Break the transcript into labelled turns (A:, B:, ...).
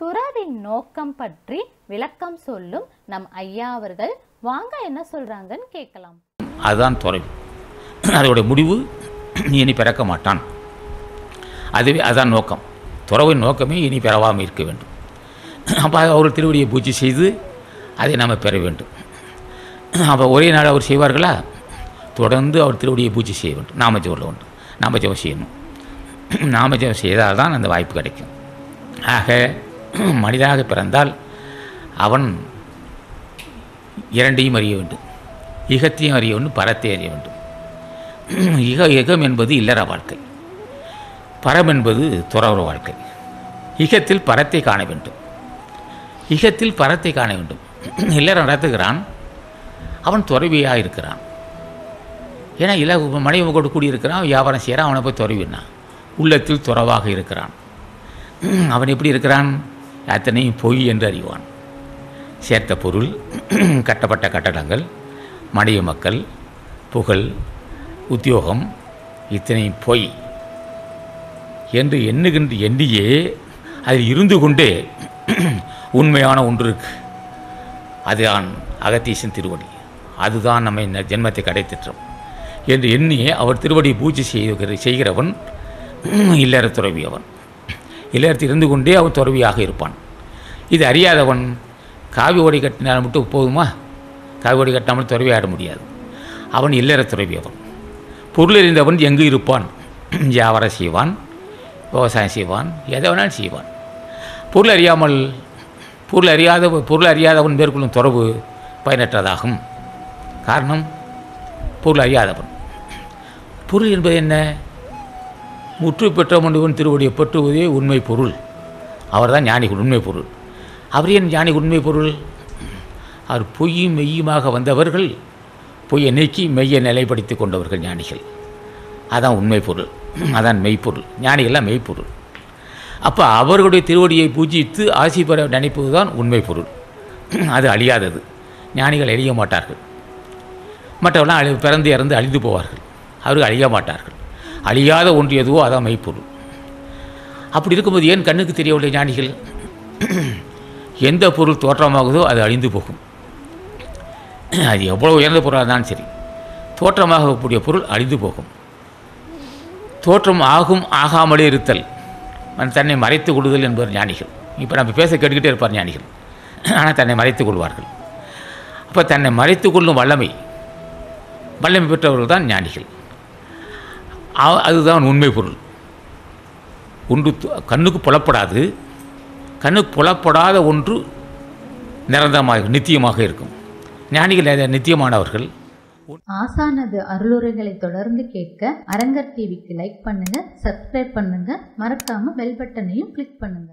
A: துறவின் நோக்கம் பற்றி விளக்கம் சொல்லும் நம் ஐயா அவர்கள். வாங்க என்ன சொல்றாங்கன்னு கேட்கலாம்.
B: அதுதான் துறவி. அதோடைய முடிவு இனி பிறக்க மாட்டான். அதுவே அதுதான் நோக்கம். துறவின் நோக்கமே இனி பிறவாமல் இருக்க வேண்டும். அப்போ அவர் திருவடியை பூஜை செய்து அதை நாம் பெற வேண்டும். அப்போ ஒரே நாள் அவர் செய்வார்களா? தொடர்ந்து அவர் திருவடியை பூஜை செய்ய வேண்டும். நாம ஜூவில் உண்டு நாம நாமஜபம் செய்யணும். நாம ஜெபம் செய்தால் தான் அந்த வாய்ப்பு கிடைக்கும். ஆக மனிதனாக பிறந்தால் அவன் இரண்டையும் அறிய வேண்டும். இகத்தையும் அறிய வேண்டும் பரத்தை அறிய வேண்டும். இக இகம் என்பது இல்லற வாழ்க்கை. பரம் என்பது துறவர வாழ்க்கை. இகத்தில் பரத்தை காண வேண்டும். இகத்தில் பரத்தை காண வேண்டும். இல்லற நடத்துகிறான் அவன் துறவியாக இருக்கிறான். ஏன்னா இல்லை மனைவி கூட கூடியிருக்கிறான் வியாபாரம் செய்கிறான் அவனை போய் துறவினான் உள்ளத்தில் துறவாக இருக்கிறான். அவன் எப்படி இருக்கிறான்? அத்தனையும் பொய் என்று அறிவான். சேர்த்த பொருள் கட்டப்பட்ட கட்டடங்கள் மடைய மக்கள் புகழ் உத்தியோகம் இத்தனையும் பொய் என்று எண்ணுகின்ற எண்ணியே அதில் இருந்து கொண்டே உண்மையான ஒன்று இருக்கு. அதுதான் அகத்தீசன் திருவடி. அதுதான் நம்ம இந்த ஜென்மத்தை கடைத்திட்டோம் என்று எண்ணியே அவர் திருவடி பூஜை செய்கிற செய்கிறவன் இல்லற துறவி அவன் இருந்து கொண்டே அவன் துறவியாக இருப்பான். இது அறியாதவன் காவி ஓடி கட்டினால் மட்டும் போதுமா? காவி ஓடி கட்டாமல் துறவியாட முடியாது. அவன் இல்லற துறவி அவன் பொருள் அறிந்தவன் எங்கு இருப்பான்? வியாபாரம் செய்வான் விவசாயம் செய்வான் எதை வேணாலும் செய்வான். பொருள் அறியாமல் பொருள் அறியாத பொருள் அறியாதவன் மேற்கொள்ளும் தொடர்பு பயனற்றதாகும். காரணம் பொருள் அறியாதவன். பொருள் என்பது என்ன? முற்று பெற்ற மனிதன் திருவடியை பெற்றுவதே உண்மை பொருள். அவர் தான் ஞானிகள் உண்மை பொருள். அவர் ஏன் ஞானி உண்மை பொருள்? அவர் பொய்யும் மெய்யுமாக வந்தவர்கள் பொய்யை நீக்கி மெய்யை நிலைப்படுத்தி கொண்டவர்கள் ஞானிகள். அதான் உண்மை பொருள். அதான் மெய்ப்பொருள் ஞானிகள்லாம் மெய்ப்பொருள் அப்போ அவர்களுடைய திருவடியை பூஜித்து ஆசி பெற நினைப்பது தான் உண்மை பொருள். அது அழியாதது. ஞானிகள் அழிய மாட்டார்கள். மற்றவெல்லாம் அழி பிறந்து இறந்து அழிந்து போவார்கள். அவர்கள் அழிய மாட்டார்கள். அழியாத ஒன்று எதுவோ அதான் மெய்ப்பொருள். அப்படி இருக்கும்போது ஏன் கண்ணுக்கு தெரியவில்லை ஞானிகள்? எந்த பொருள் தோற்றமாகுதோ அது அழிந்து போகும். அது எவ்வளோ உயர்ந்த பொருளாக இருந்தாலும் சரி தோற்றமாகக்கூடிய பொருள் அழிந்து போகும். தோற்றம் ஆகும் ஆகாமலே இருத்தல் தன்னை மறைத்து கொள்ளுதல் என்பவர் ஞானிகள். இப்போ நம்ம பேச கேட்டுக்கிட்டே இருப்பார் ஞானிகள். ஆனால் தன்னை மறைத்துக் கொள்வார்கள். அப்போ தன்னை மறைத்து கொள்ளும் வல்லமை வல்லமை பெற்றவர்கள் தான் ஞானிகள். அதுதான் உண்மை பொருள். ஒன்று கண்ணுக்கு புலப்படாது. கண்ணுக்கு புலப்படாத ஒன்று நிரந்தரமாக நித்தியமாக இருக்கும். ஞானிகள் நித்தியமானவர்கள்?
C: ஆசானது அருளுரைகளை தொடர்ந்து கேட்க அரங்கர் டிவிக்கு லைக் பண்ணுங்க சப்ஸ்கிரைப் பண்ணுங்க. மறக்காம பெல் பட்டனையும் கிளிக் பண்ணுங்க.